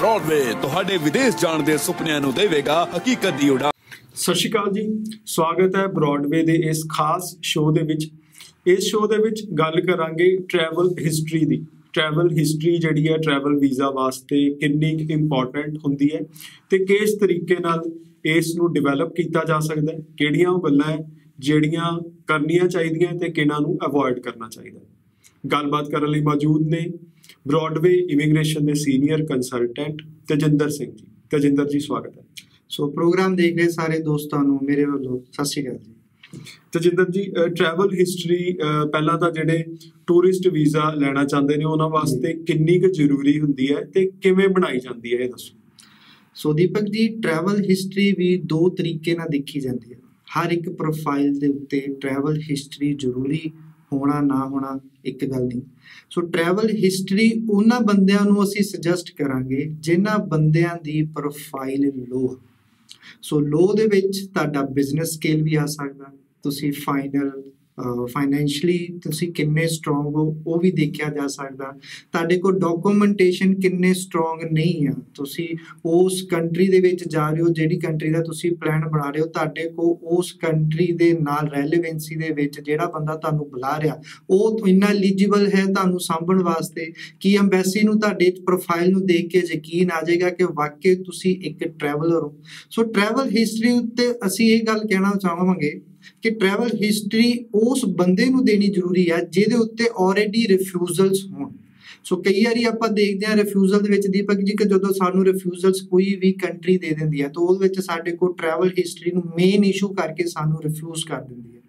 Broadway ਤੁਹਾਡੇ ਵਿਦੇਸ਼ ਜਾਣ ਦੇ ਸੁਪਨਿਆਂ ਨੂੰ ਦੇਵੇਗਾ ਹਕੀਕਤ ਦੀ ਉਡਾਨ ਸਤਿ ਸ਼੍ਰੀ ਅਕਾਲ ਜੀ। ਸਵਾਗਤ ਹੈ ਬ੍ਰੌਡਵੇ ਦੇ ਇਸ ਖਾਸ ਸ਼ੋਅ ਦੇ ਵਿੱਚ। ਇਸ ਸ਼ੋਅ ਦੇ ਵਿੱਚ ਗੱਲ ਕਰਾਂਗੇ ਟਰੈਵਲ ਹਿਸਟਰੀ ਦੀ। ਟਰੈਵਲ ਹਿਸਟਰੀ ਜਿਹੜੀ ਹੈ ਟਰੈਵਲ ਵੀਜ਼ਾ ਵਾਸਤੇ ਕਿੰਨੀ ਇੰਪੋਰਟੈਂਟ ਹੁੰਦੀ ਹੈ ਤੇ ਕਿਸ ਤਰੀਕੇ ਨਾਲ ਇਸ ਨੂੰ ਡਿਵੈਲਪ ਕੀਤਾ ਜਾ ਸਕਦਾ ਹੈ, ਕਿਹੜੀਆਂ ਉਹ ਗੱਲਾਂ ਹੈ, ਜਿਹੜੀਆਂ ਕਰਨੀਆਂ ਚਾਹੀਦੀਆਂ ਤੇ ਕਿਹਨਾਂ ਨੂੰ ਅਵੋਇਡ ਕਰਨਾ ਚਾਹੀਦਾ ਗੱਲਬਾਤ ਕਰਨ ਲਈ ਮੌਜੂਦ ਨੇ ਬ੍ਰੌਡਵੇ ਇਮੀਗ੍ਰੇਸ਼ਨ ਦੇ ਸੀਨੀਅਰ ਕੰਸਲਟੈਂਟ ਤਜਿੰਦਰ ਸਿੰਘ ਜੀ। ਤਜਿੰਦਰ ਜੀ ਸਵਾਗਤ ਹੈ। ਸੋ ਪ੍ਰੋਗਰਾਮ ਦੇਖ ਰਹੇ ਸਾਰੇ ਦੋਸਤਾਂ ਨੂੰ ਮੇਰੇ ਵੱਲੋਂ ਸਤਿ ਸ਼੍ਰੀ ਅਕਾਲ ਜੀ। ਤਜਿੰਦਰ ਜੀ ਟਰੈਵਲ ਹਿਸਟਰੀ ਪਹਿਲਾਂ ਤਾਂ ਜਿਹੜੇ ਟੂਰਿਸਟ ਵੀਜ਼ਾ ਲੈਣਾ ਚਾਹੁੰਦੇ ਨੇ ਉਹਨਾਂ ਵਾਸਤੇ ਕਿੰਨੀ ਕੁ ਜ਼ਰੂਰੀ ਹੁੰਦੀ ਹੈ ਤੇ ਕਿਵੇਂ ਬਣਾਈ ਜਾਂਦੀ ਹੈ ਇਹ ਦੱਸੋ। ਸੋ ਦੀਪਕ ਜੀ ਟਰੈਵਲ ਹਿਸਟਰੀ ਵੀ ਦੋ ਤਰੀਕੇ ਨਾਲ ਦੇਖੀ ਜਾਂਦੀ ਹੈ। ਹਰ ਇੱਕ ਪ੍ਰੋਫਾਈਲ ਦੇ ਉੱਤੇ ਟਰੈਵਲ ਹਿਸਟਰੀ ਜ਼ਰੂਰੀ ਹੋਣਾ, ਨਾ ਹੋਣਾ, ਇੱਕ ਗੱਲ ਨਹੀਂ। ਸੋ ਟਰੈਵਲ ਹਿਸਟਰੀ ਉਹਨਾਂ ਬੰਦਿਆਂ ਨੂੰ ਅਸੀਂ ਸੁਜੈਸਟ ਕਰਾਂਗੇ ਜਿਨ੍ਹਾਂ ਬੰਦਿਆਂ ਦੀ ਪ੍ਰੋਫਾਈਲ ਲੋ ਸੋ ਲੋ ਦੇ ਵਿੱਚ ਤੁਹਾਡਾ ਬਿਜ਼ਨਸ ਸਕੇਲ ਵੀ ਆ ਸਕਦਾ। ਤੁਸੀਂ ਫਾਈਨਲ ਫਾਈਨੈਂਸ਼ਲੀ ਤੁਸੀਂ ਕਿੰਨੇ ਸਟਰੋਂਗ ਹੋ, ਉਹ ਵੀ ਦੇਖਿਆ ਜਾ ਸਕਦਾ। ਤੁਹਾਡੇ ਕੋਲ ਡਾਕੂਮੈਂਟੇਸ਼ਨ ਕਿੰਨੇ ਸਟਰੋਂਗ ਨਹੀਂ ਆ। ਤੁਸੀਂ ਉਸ ਕੰਟਰੀ ਦੇ ਵਿੱਚ ਜਾ ਰਹੇ ਹੋ, ਜਿਹੜੀ ਕੰਟਰੀ ਦਾ ਤੁਸੀਂ ਪਲਾਨ ਬਣਾ ਰਹੇ ਹੋ, ਤੁਹਾਡੇ ਕੋਲ ਉਸ ਕੰਟਰੀ ਦੇ ਨਾਲ ਰੈਲੇਵੈਂਸੀ ਦੇ ਵਿੱਚ ਜਿਹੜਾ ਬੰਦਾ ਤੁਹਾਨੂੰ ਬੁਲਾ ਰਿਹਾ, ਉਹ ਇੰਨਾ ਐਲੀਜੀਬਲ ਹੈ ਤੁਹਾਨੂੰ ਸਾਂਭਣ ਵਾਸਤੇ ਕਿ ਐਮਬੈਸੀ ਨੂੰ ਤੁਹਾਡੇ ਪ੍ਰੋਫਾਈਲ ਨੂੰ ਦੇਖ ਕੇ ਯਕੀਨ ਆ ਜਾਏਗਾ ਕਿ ਵਾਕਈ ਤੁਸੀਂ ਇੱਕ ਟਰੈਵਲਰ ਹੋ। ਸੋ ਟਰੈਵਲ ਹਿਸਟਰੀ ਉੱਤੇ ਅਸੀਂ ਇਹ ਗੱਲ ਕਹਿਣਾ ਚਾਹਾਂਗੇ ਕਿ ਟਰੈਵਲ ਹਿਸਟਰੀ ਉਸ ਬੰਦੇ ਨੂੰ ਦੇਣੀ ਜ਼ਰੂਰੀ ਹੈ, ਜਿਹਦੇ ਉੱਤੇ ਆਲਰੇਡੀ ਰਿਫਿਊਜ਼ਲਸ ਹੋਣ। ਸੋ ਕਈ ਵਾਰੀ ਆਪਾਂ ਦੇਖਦੇ ਹਾਂ ਰਿਫਿਊਜ਼ਲ ਦੇ ਵਿੱਚ ਦੀਪਕ ਜੀ ਕਿ ਜਦੋਂ ਸਾਨੂੰ ਰਿਫਿਊਜ਼ਲਸ ਕੋਈ ਵੀ ਕੰਟਰੀ ਦੇ ਦਿੰਦੀ ਹੈ, ਤਾਂ ਉਹਦੇ ਵਿੱਚ ਸਾਡੇ ਕੋਲ ਟਰੈਵਲ ਹਿਸਟਰੀ ਨੂੰ ਮੇਨ ਇਸ਼ੂ ਕਰਕੇ ਸਾਨੂੰ ਰਿਫਿਊਜ਼ ਕਰ ਦਿੰਦੀ ਹੈ।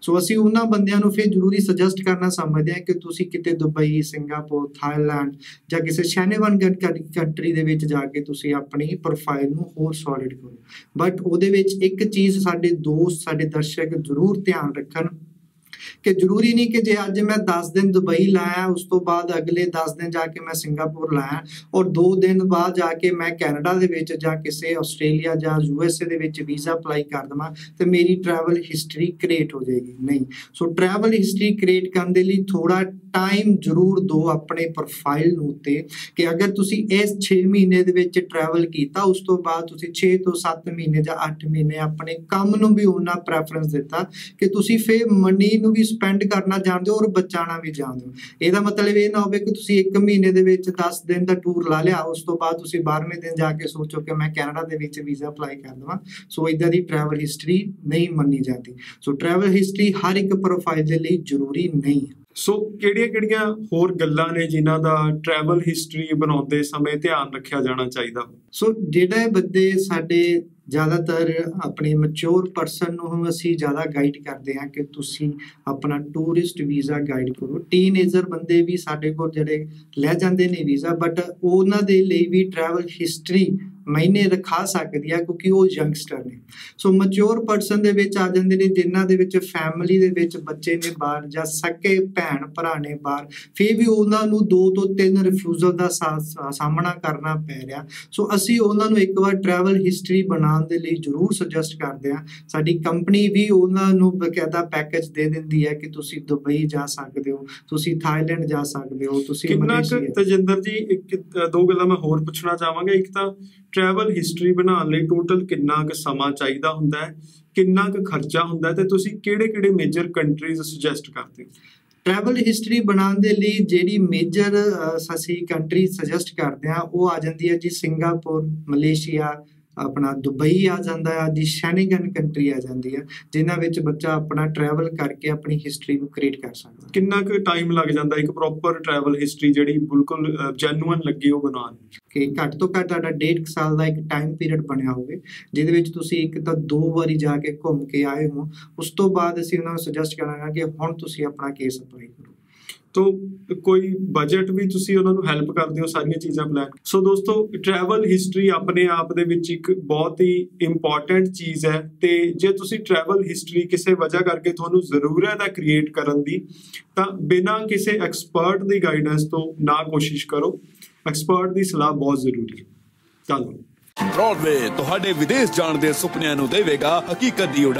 ਸੋ ਅਸੀਂ ਉਹਨਾਂ ਬੰਦਿਆਂ ਨੂੰ ਫਿਰ ਜ਼ਰੂਰੀ ਸੁਜੈਸਟ ਕਰਨਾ ਸਮਝਦੇ ਹਾਂ ਕਿ ਤੁਸੀਂ ਕਿਤੇ ਦੁਬਈ, ਸਿੰਗਾਪੁਰ, ਥਾਈਲੈਂਡ ਜਾਂ ਕਿਸੇ ਸ਼ੈਨੇਵਨ ਕੰਟਰੀ ਦੇ ਵਿੱਚ ਜਾ ਕੇ ਤੁਸੀਂ ਆਪਣੀ ਪ੍ਰੋਫਾਈਲ ਨੂੰ ਹੋਰ ਸੋਲਿਡ ਕਰੋ। ਬਟ ਉਹਦੇ ਵਿੱਚ ਇੱਕ ਚੀਜ਼ ਸਾਡੇ ਦੋਸਤ, ਸਾਡੇ ਦਰਸ਼ਕ ਜ਼ਰੂਰ ਧਿਆਨ ਰੱਖਣ। ਕਿ ਜ਼ਰੂਰੀ ਨਹੀਂ ਕਿ ਜੇ ਅੱਜ ਮੈਂ 10 ਦਿਨ ਦੁਬਈ ਲਾਇਆ, ਉਸ ਤੋਂ ਬਾਅਦ ਅਗਲੇ 10 ਦਿਨ ਜਾ ਕੇ ਮੈਂ ਸਿੰਗਾਪੁਰ ਲਾਇਆ ਔਰ 2 ਦਿਨ ਬਾਅਦ ਜਾ ਕੇ ਮੈਂ ਕੈਨੇਡਾ ਦੇ ਵਿੱਚ ਜਾਂ ਕਿਸੇ ਆਸਟ੍ਰੇਲੀਆ ਜਾਂ ਯੂਐਸਏ ਦੇ ਵਿੱਚ ਵੀਜ਼ਾ ਅਪਲਾਈ ਕਰ ਦਵਾਂ, ਤੇ ਮੇਰੀ ਟਰੈਵਲ ਹਿਸਟਰੀ ਕ੍ਰੀਏਟ ਹੋ ਜਾਏਗੀ। ਨਹੀਂ। ਸੋ ਟਰੈਵਲ ਹਿਸਟਰੀ ਕ੍ਰੀਏਟ ਕਰਨ ਦੇ ਲਈ ਥੋੜਾ ਟਾਈਮ ਜ਼ਰੂਰ ਦਿਓ ਆਪਣੇ ਪ੍ਰੋਫਾਈਲ ਨੂੰ ਉੱਤੇ ਕਿ ਅਗਰ ਤੁਸੀਂ ਇਸ 6 ਮਹੀਨੇ ਦੇ ਵਿੱਚ ਟਰੈਵਲ ਕੀਤਾ, ਉਸ ਤੋਂ ਬਾਅਦ ਤੁਸੀਂ 6 ਤੋਂ 7 ਮਹੀਨੇ ਜਾਂ 8 ਮਹੀਨੇ ਆਪਣੇ ਕੰਮ ਨੂੰ ਵੀ ਉਹਨਾਂ ਪ੍ਰੈਫਰੈਂਸ ਦਿੱਤਾ ਕਿ ਤੁਸੀਂ ਫੇਰ ਮਨੀ ਨੂੰ ਵੀ ਸਪੈਂਡ ਕਰਨਾ ਜਾਣਦੇ ਹੋ ਔਰ ਬਚਾਉਣਾ ਵੀ ਜਾਣਦੇ ਹੋ। ਇਹਦਾ ਮਤਲਬ ਇਹ ਨਾ ਹੋਵੇ ਕਿ ਤੁਸੀਂ 1 ਮਹੀਨੇ ਦੇ ਵਿੱਚ 10 ਦਿਨ ਦਾ ਟੂਰ ਲਾ ਲਿਆ, ਉਸ ਤੋਂ ਬਾਅਦ ਤੁਸੀਂ 12ਵੇਂ ਦਿਨ ਜਾ ਕੇ ਸੋਚੋ ਕਿ ਮੈਂ ਕੈਨੇਡਾ ਦੇ ਵਿੱਚ ਵੀਜ਼ਾ ਅਪਲਾਈ ਕਰ ਦਵਾਂ ਸੋ ਇਦਾਂ ਦੀ ਟਰੈਵਲ ਹਿਸਟਰੀ ਨਹੀਂ ਮੰਨੀ ਜਾਂਦੀ। ਸੋ ਟਰੈਵਲ ਹਿਸਟਰੀ ਹਰ ਇੱਕ ਪ੍ਰੋਫਾਈਲ ਦੇ ਲਈ ਜ਼ਰੂਰੀ ਨਹੀਂ ਹੈ। ਸੋ ਕਿਹੜੀਆਂ-ਕਿਹੜੀਆਂ ਹੋਰ ਗੱਲਾਂ ਨੇ ਜਿਨ੍ਹਾਂ ਦਾ ਟਰੈਵਲ ਹਿਸਟਰੀ ਬਣਾਉਂਦੇ ਸਮੇਂ ਧਿਆਨ ਰੱਖਿਆ ਜਾਣਾ ਚਾਹੀਦਾ? ਸੋ ਜਿਹੜੇ ਬੰਦੇ ਸਾਡੇ ਜ਼ਿਆਦਾਤਰ ਆਪਣੇ ਮੈਚੁਰ ਪਰਸਨ ਨੂੰ ਅਸੀਂ ਜ਼ਿਆਦਾ ਗਾਈਡ ਕਰਦੇ ਹਾਂ ਕਿ ਤੁਸੀਂ ਆਪਣਾ ਟੂਰਿਸਟ ਵੀਜ਼ਾ ਗਾਈਡ ਕਰੋ। ਟੀਨੇਜਰ ਬੰਦੇ ਵੀ ਸਾਡੇ ਕੋਲ ਜਿਹੜੇ ਲੈ ਜਾਂਦੇ ਨੇ ਵੀਜ਼ਾ ਬਟ ਉਹਨਾਂ ਦੇ ਲਈ ਵੀ ਟਰੈਵਲ ਹਿਸਟਰੀ ਮਹੀਨੇ ਰਖਾ ਸਕਦੀ ਹੈ ਕਿਉਂਕਿ ਉਹ ਯੰਗਸਟਰ ਨੇ। ਸੋ ਮੈਚੁਰ ਪਰਸਨ ਦੇ ਵਿੱਚ ਆ ਜਾਂਦੇ ਨੇ ਜਿਨ੍ਹਾਂ ਦੇ ਵਿੱਚ ਫੈਮਿਲੀ ਦੇ ਵਿੱਚ ਬੱਚੇ ਨੇ ਬਾਹਰ ਜਾਂ ਸਕੇ ਭੈਣ ਭਰਾ ਨੇ ਬਾਹਰ ਫਿਰ ਵੀ ਉਹਨਾਂ ਨੂੰ ਦੋ ਤੋਂ ਤਿੰਨ ਰਿਫਿਊਜ਼ਲ ਦਾ ਸਾਹਮਣਾ ਕਰਨਾ ਪੈ ਰਿਹਾ। ਸੋ ਅਸੀਂ ਉਹਨਾਂ ਨੂੰ ਇੱਕ ਵਾਰ ਟਰੈਵਲ ਹਿਸਟਰੀ ਬਣਾਉਣ ਦੇ ਲਈ ਜ਼ਰੂਰ ਸੁਜੈਸਟ ਕਰਦੇ ਹਾਂ। ਸਾਡੀ ਕੰਪਨੀ ਵੀ ਉਹਨਾਂ ਨੂੰ ਬਕਾਇਦਾ ਪੈਕੇਜ ਦੇ ਦਿੰਦੀ ਹੈ ਕਿ ਤੁਸੀਂ ਦੁਬਈ ਜਾ ਸਕਦੇ ਹੋ ਤੁਸੀਂ ਥਾਈਲੈਂਡ ਜਾ ਸਕਦੇ ਹੋ ਤੁਸੀਂ ਮਲੇਸ਼ੀਆ। ਤਜਿੰਦਰ ਜੀ ਇੱਕ ਦੋ ਗੱਲਾਂ ਮੈਂ ਹੋਰ ਪੁੱਛਣਾ ਚਾਹਾਂਗਾ। ਇੱਕ ਤਾਂ ਟਰੈਵਲ ਹਿਸਟਰੀ ਬਣਾਉਣ ਲਈ ਟੋਟਲ ਕਿੰਨਾ ਕੁ ਸਮਾਂ ਚਾਹੀਦਾ ਹੁੰਦਾ ਹੈ ਕਿੰਨਾ ਕੁ ਖਰਚਾ ਹੁੰਦਾ ਤੇ ਤੁਸੀਂ ਕਿਹੜੇ-ਕਿਹੜੇ ਮੇਜਰ ਕੰਟਰੀਜ਼ ਸੁਜੈਸਟ ਕਰਦੇ ਹੋ? ਟਰੈਵਲ ਹਿਸਟਰੀ ਬਣਾਉਣ ਦੇ ਲਈ ਜਿਹੜੀ ਮੇਜਰ ਅਸੀਂ ਕੰਟਰੀ ਸੁਜੈਸਟ ਕਰਦੇ ਆ ਉਹ ਆ ਜਾਂਦੀ ਹੈ ਜੀ ਸਿੰਗਾਪੁਰ ਮਲੇਸ਼ੀਆ ਆਪਣਾ ਦੁਬਈ ਆ ਜਾਂਦਾ ਹੈ ਜੀ ਸ਼ੈਨਿਗਨ ਕੰਟਰੀ ਆ ਜਾਂਦੀ ਹੈ ਜਿਨ੍ਹਾਂ ਵਿੱਚ ਬੱਚਾ ਆਪਣਾ ਟਰੈਵਲ ਕਰਕੇ ਆਪਣੀ ਹਿਸਟਰੀ ਨੂੰ ਕ੍ਰੀਏਟ ਕਰ ਸਕਦਾ ਕਿੰਨਾ ਕੁ ਟਾਈਮ ਲੱਗ ਜਾਂਦਾ ਇੱਕ ਪ੍ਰੋਪਰ ਟਰੈਵਲ ਹਿਸਟਰੀ ਜਿਹੜੀ ਬਿਲਕੁਲ ਜੈਨੂਇਨ ਲੱਗੇ ਉਹ ਬਣਾਉਣ ਕਿ ਘੱਟ ਤੋਂ ਘੱਟ ਤੁਹਾਡਾ 1.5 ਸਾਲ ਦਾ ਇੱਕ ਟਾਈਮ ਪੀਰੀਅਡ ਬਣਿਆ ਹੋਵੇ, ਜਿਹਦੇ ਵਿੱਚ ਤੁਸੀਂ ਇੱਕ ਤਾਂ ਦੋ ਵਾਰੀ ਜਾ ਕੇ ਘੁੰਮ ਕੇ ਆਏ ਹੋ। ਉਸ ਤੋਂ ਬਾਅਦ ਅਸੀਂ ਉਹਨਾਂ ਨੂੰ ਸੁਜੈਸਟ ਕਰਾਂਗੇ ਕਿ ਹੁਣ ਤੁਸੀਂ ਆਪਣਾ ਕੇਸ ਅਪਲਾਈ ਕਰੋ। ਤੋ ਕੋਈ ਬਜਟ ਵੀ ਤੁਸੀਂ ਉਹਨਾਂ ਨੂੰ ਹੈਲਪ ਕਰਦੇ ਹੋ ਸਾਰੀਆਂ ਚੀਜ਼ਾਂ ਪਲਾਨ ਸੋ ਦੋਸਤੋ ਟਰੈਵਲ ਹਿਸਟਰੀ ਆਪਣੇ ਆਪ ਦੇ ਵਿੱਚ ਇੱਕ ਬਹੁਤ ਹੀ ਇੰਪੋਰਟੈਂਟ ਚੀਜ਼ ਹੈ ਤੇ ਜੇ ਤੁਸੀਂ ਟਰੈਵਲ ਹਿਸਟਰੀ ਕਿਸੇ ਵਜ੍ਹਾ ਕਰਕੇ ਤੁਹਾਨੂੰ ਜ਼ਰੂਰਤ ਹੈ ਕ੍ਰੀਏਟ ਕਰਨ ਦੀ, ਤਾਂ ਬਿਨਾਂ ਕਿਸੇ ਐਕਸਪਰਟ ਦੀ ਗਾਈਡੈਂਸ ਤੋਂ ਨਾ ਕੋਸ਼ਿਸ਼ ਕਰੋ। ਐਕਸਪਰਟ ਦੀ ਸਲਾਹ ਬਹੁਤ ਜ਼ਰੂਰੀ ਹੈ। ਧੰਨਵਾਦ। ਬ੍ਰੌਡਵੇ ਤੁਹਾਡੇ ਵਿਦੇਸ਼ ਜਾਣ ਦੇ ਸੁਪਨਿਆਂ ਨੂੰ ਦੇਵੇਗਾ, ਹਕੀਕਤ ਦੀ ਉਡਾਨ